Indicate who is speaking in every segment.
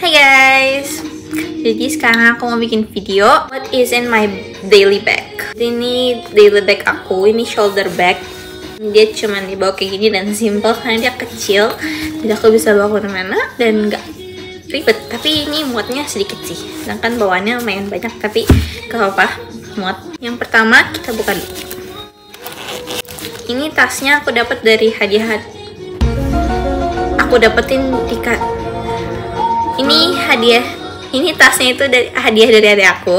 Speaker 1: Hai guys. Jadi sekarang aku mau bikin video. What is in my daily bag? Ini daily bag aku Ini shoulder bag. Dia cuma dibawa kayak gini dan simple Karena dia kecil. Jadi aku bisa bawa ke mana-mana Dan gak ribet. Tapi ini muatnya sedikit sih. Sedangkan bawaannya lumayan banyak Tapi gak apa-apa. Muat. Yang pertama kita buka dulu. Ini tasnya aku dapat dari hadiah Aku dapetin di ini hadiah ini tasnya itu dari hadiah dari adik aku.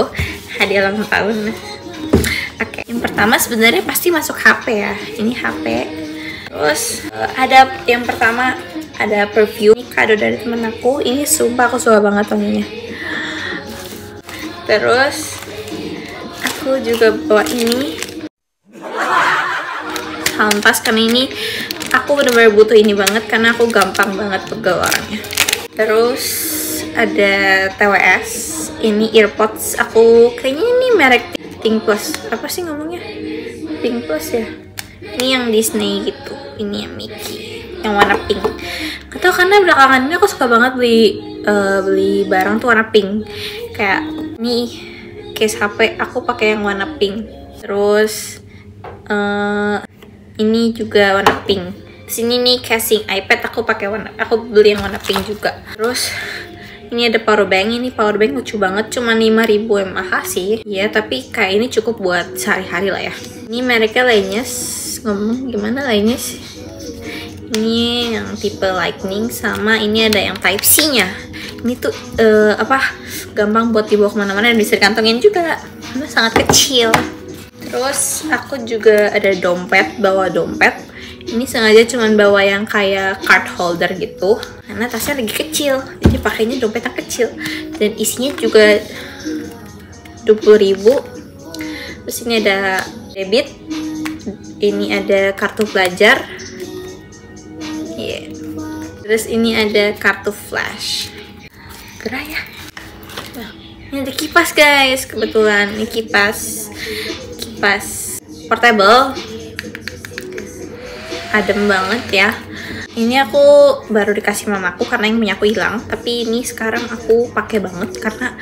Speaker 1: Hadiah ulang tahun. Oke yang pertama sebenarnya pasti masuk HP ya. Ini HP terus uh, ada yang pertama ada perfume ini kado dari temen aku. Ini sumpah aku suka banget wanginya. Terus aku juga bawa ini. Hampas karena ini aku benar-benar butuh ini banget karena aku gampang banget pegel orangnya terus ada TWS ini earpods. Aku kayaknya ini merek Pink Plus. Apa sih ngomongnya? Pink Plus ya? Ini yang Disney gitu. Ini yang Mickey yang warna pink. Atau karena belakangan ini aku suka banget beli uh, beli barang tuh warna pink. Kayak ini case HP aku pakai yang warna pink. Terus uh, ini juga warna pink. Sini nih casing iPad aku pakai warna aku beli yang warna pink juga. Terus ini ada power bank ini power bank lucu banget cuma 5000 mAh sih. Ya tapi kayak ini cukup buat sehari-hari lah ya. Ini mereknya lainnya ngomong gimana lainnya sih ini yang tipe lightning sama ini ada yang type C nya. Ini tuh uh, apa gampang buat dibawa ke mana-mana dan bisa dikantongin juga. Karena sangat kecil. Terus aku juga ada dompet bawa dompet. Ini sengaja cuman bawa yang kayak card holder gitu. Karena tasnya lagi kecil pakainya dompet yang kecil. Dan isinya juga 20.000 terus ini ada debit ini ada kartu pelajar yeah. terus ini ada kartu flash. Gerah ya? Ini ada kipas guys kebetulan. Ini kipas kipas portable. Adem banget ya ini aku baru dikasih mamaku karena yang punya hilang. Tapi ini sekarang aku pakai banget karena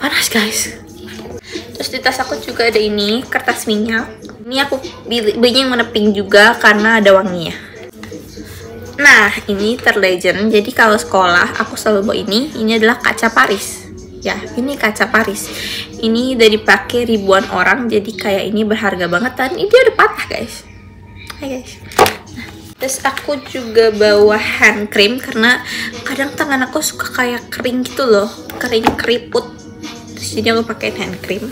Speaker 1: panas guys. Terus di tas aku juga ada ini kertas minyak. Ini aku belinya yang warna pink juga karena ada wanginya. Nah ini terlegend jadi kalau sekolah aku selalu bawa ini. Ini adalah kaca Paris. Ya ini kaca Paris. Ini udah dipakai ribuan orang. Jadi kayak ini berharga banget. Dan ini dia udah patah guys. Hai guys terus aku juga bawa hand cream karena kadang tangan aku suka kayak kering gitu loh kering keriput. Terus jadi aku pakai hand cream.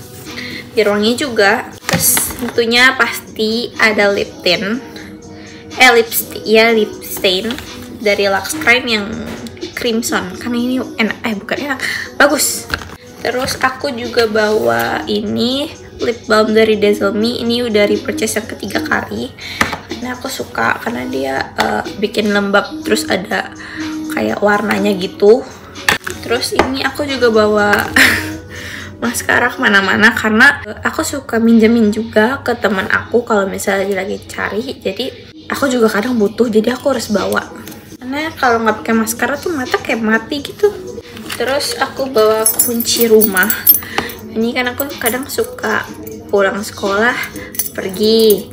Speaker 1: Biar wangi juga. Terus tentunya pasti ada lip tint. Eh lip ya lip stain dari Lux Crime yang crimson. Karena ini enak eh bukan enak. Bagus. Terus aku juga bawa ini lip balm dari Dazzle Me. Ini udah repurchase yang ketiga kali ini aku suka karena dia uh, bikin lembab terus ada kayak warnanya gitu. Terus ini aku juga bawa maskara ke mana-mana karena aku suka minjemin juga ke teman aku kalau misalnya dia lagi cari. Jadi aku juga kadang butuh jadi aku harus bawa. Karena kalau nggak pakai maskara tuh mata kayak mati gitu. Terus aku bawa kunci rumah. Ini kan aku kadang suka pulang sekolah pergi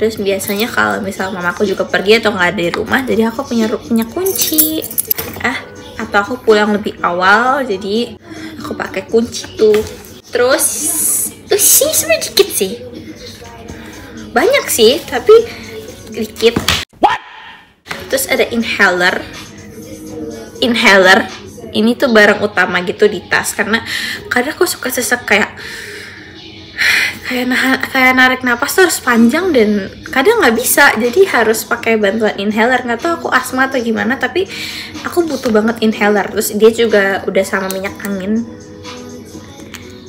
Speaker 1: terus biasanya kalau misal mamaku juga pergi atau nggak ada di rumah jadi aku punya punya kunci. Ah atau aku pulang lebih awal jadi aku pakai kunci tuh. Terus tuh sih sedikit sih. Banyak sih tapi dikit. What? terus ada inhaler. Inhaler ini tuh barang utama gitu di tas karena kadang aku suka sesek kayak kayak nah, kayak narik napas tuh harus panjang dan kadang nggak bisa. Jadi harus pakai bantuan inhaler. Nggak tahu aku asma atau gimana tapi aku butuh banget inhaler. Terus dia juga udah sama minyak angin.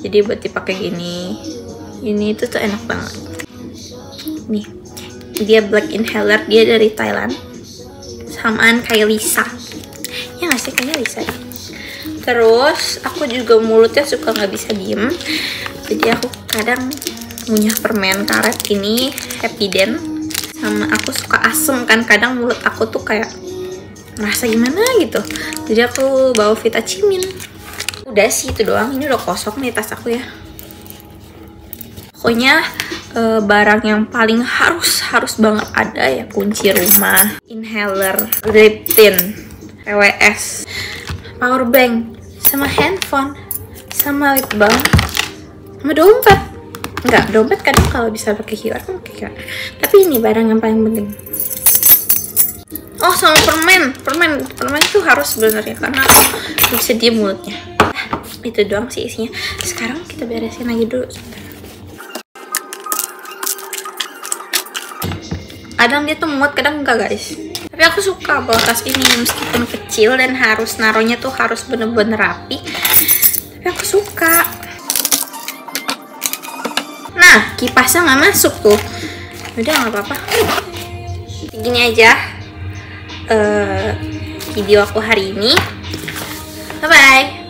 Speaker 1: Jadi buat dipakai gini. Ini itu tuh enak banget. Nih dia black inhaler. Dia dari Thailand. Samaan kayak Lisa. Ya nggak sih? Kayaknya Lisa terus aku juga mulutnya suka nggak bisa diem jadi aku kadang punya permen karet ini happy den sama aku suka asem kan. Kadang mulut aku tuh kayak ngerasa gimana gitu. Jadi aku bawa Vita Cimin. Udah sih itu doang. Ini udah kosong nih tas aku ya. Pokoknya uh, barang yang paling harus harus banget ada ya kunci rumah inhaler grip tin PWS power bank sama handphone sama lip balm sama dompet. Enggak dompet kadang kalau bisa pakai QR kan pakai QR tapi ini barang yang paling penting. Oh sama permen. Permen. Permen itu harus sebenarnya karena bisa dia mulutnya. Itu doang sih isinya. Sekarang kita beresin lagi dulu kadang dia tuh muat kadang enggak guys. Tapi aku suka bawa tas ini meskipun kecil dan harus naruhnya tuh harus bener-bener rapi. Tapi aku suka nah kipasnya nggak masuk tuh. Udah nggak apa-apa. Gini aja. Uh, video aku hari ini. Bye bye